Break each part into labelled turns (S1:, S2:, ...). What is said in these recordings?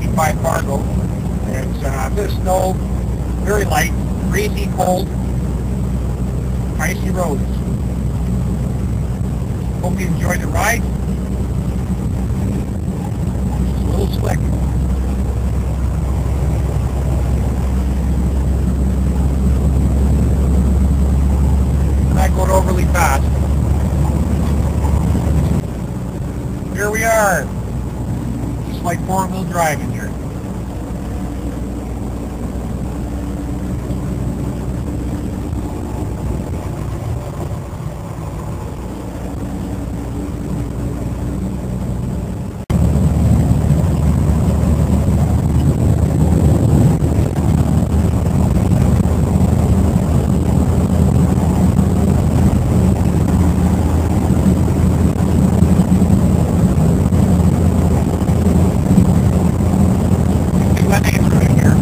S1: here 55 Fargo. It's uh, this snow, very light, breezy, cold, icy roads. Hope you enjoyed the ride. It's a little slick. Not going overly fast. Here we are. Like four-wheel driving here. Let me through here.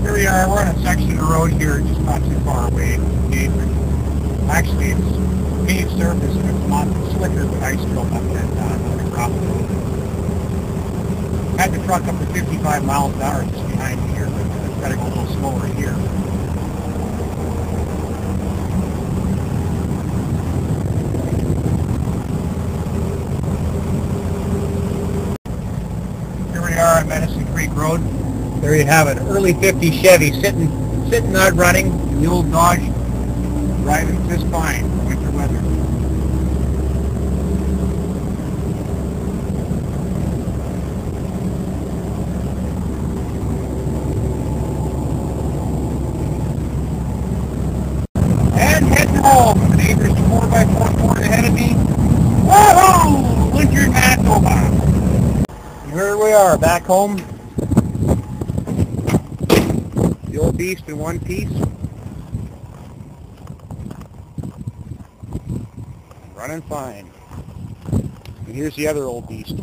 S1: Here we are. We're on a section of the road here, just not too far away. Actually, it's paved surface and it's not slicker, but ice built up that uh, crop road. Had the truck up to 55 miles an hour just behind me here, but it's got to go a little slower here. Here we are on Medicine Creek Road. There you have it, early 50 Chevy sitting, sitting not running, in the old Dodge, driving just fine, winter weather. And heading home, the neighbor's 4x4 Ford ahead of me. Whoa! Winter in Manitoba. Here we are, back home. The old beast in one piece. Running fine. And here's the other old beast.